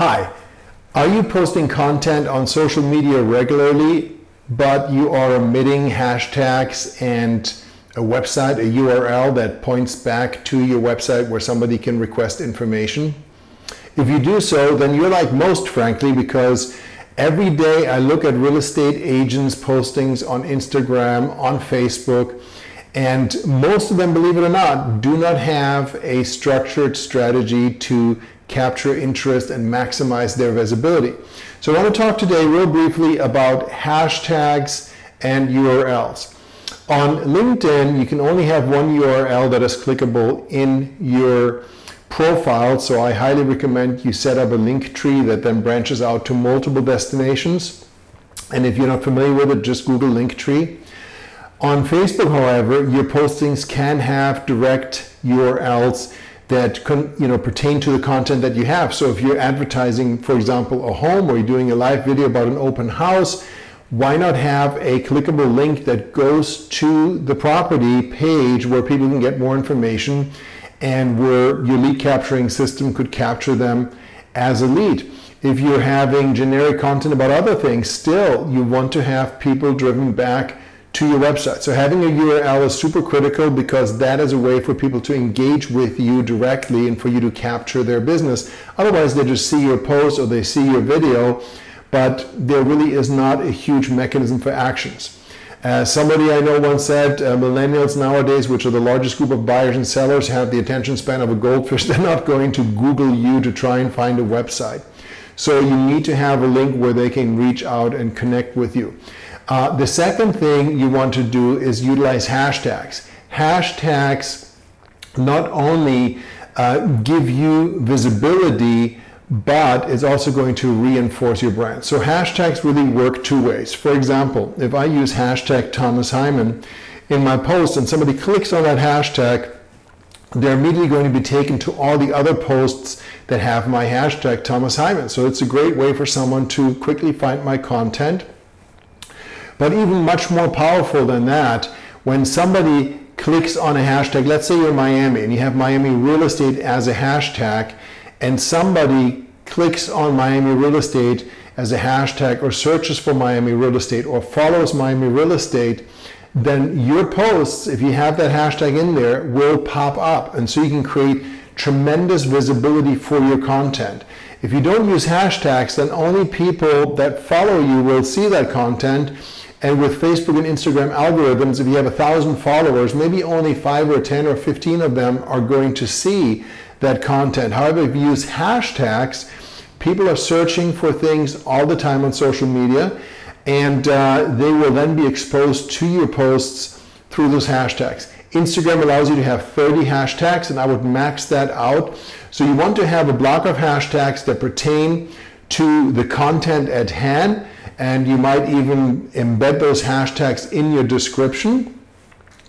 Hi, are you posting content on social media regularly, but you are omitting hashtags and a website, a URL that points back to your website where somebody can request information? If you do so, then you're like most, frankly, because every day I look at real estate agents' postings on Instagram, on Facebook, and most of them, believe it or not, do not have a structured strategy to capture interest and maximize their visibility. So I want to talk today real briefly about hashtags and URLs. On LinkedIn, you can only have one URL that is clickable in your profile. So I highly recommend you set up a link tree that then branches out to multiple destinations. And if you're not familiar with it, just Google Linktree. On Facebook, however, your postings can have direct URLs that can, you know pertain to the content that you have. So if you're advertising, for example, a home or you're doing a live video about an open house, why not have a clickable link that goes to the property page where people can get more information and where your lead capturing system could capture them as a lead. If you're having generic content about other things, still you want to have people driven back to your website. So having a URL is super critical because that is a way for people to engage with you directly and for you to capture their business. Otherwise, they just see your post or they see your video, but there really is not a huge mechanism for actions. Uh, somebody I know once said, uh, millennials nowadays, which are the largest group of buyers and sellers, have the attention span of a goldfish. They're not going to Google you to try and find a website. So you need to have a link where they can reach out and connect with you. Uh, the second thing you want to do is utilize hashtags. Hashtags not only uh, give you visibility, but it's also going to reinforce your brand. So hashtags really work two ways. For example, if I use hashtag Thomas Heimann in my post and somebody clicks on that hashtag, they're immediately going to be taken to all the other posts that have my hashtag Thomas Heimann. So it's a great way for someone to quickly find my content but even much more powerful than that, when somebody clicks on a hashtag, let's say you're Miami and you have Miami real estate as a hashtag, and somebody clicks on Miami real estate as a hashtag or searches for Miami real estate or follows Miami real estate, then your posts, if you have that hashtag in there, will pop up. And so you can create tremendous visibility for your content. If you don't use hashtags, then only people that follow you will see that content and with Facebook and Instagram algorithms, if you have a thousand followers, maybe only five or 10 or 15 of them are going to see that content. However, if you use hashtags, people are searching for things all the time on social media, and uh, they will then be exposed to your posts through those hashtags. Instagram allows you to have 30 hashtags, and I would max that out. So you want to have a block of hashtags that pertain to the content at hand and you might even embed those hashtags in your description.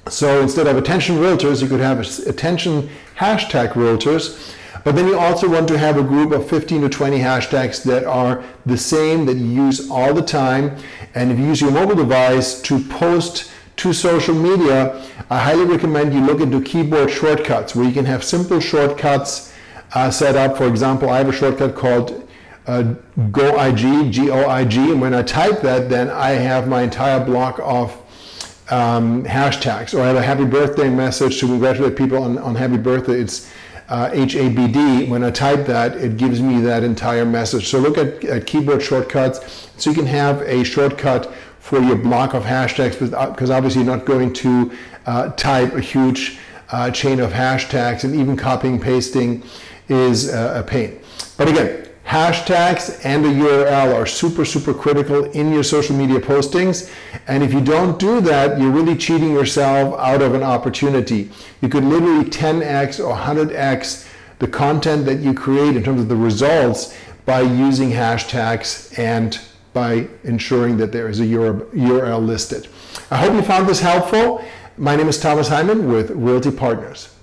So instead of attention realtors, you could have attention hashtag realtors. But then you also want to have a group of 15 to 20 hashtags that are the same that you use all the time. And if you use your mobile device to post to social media, I highly recommend you look into keyboard shortcuts where you can have simple shortcuts uh, set up. For example, I have a shortcut called uh, GoIG, G-O-I-G, and when I type that, then I have my entire block of um, hashtags. Or I have a happy birthday message to congratulate people on, on happy birthday. It's uh, HABD. When I type that, it gives me that entire message. So look at, at keyboard shortcuts. So you can have a shortcut for your block of hashtags because uh, obviously you're not going to uh, type a huge uh, chain of hashtags and even copying pasting is a pain. But again, Hashtags and a URL are super, super critical in your social media postings. And if you don't do that, you're really cheating yourself out of an opportunity. You could literally 10x or 100x the content that you create in terms of the results by using hashtags and by ensuring that there is a URL listed. I hope you found this helpful. My name is Thomas Heimann with Realty Partners.